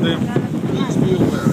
them, please be aware.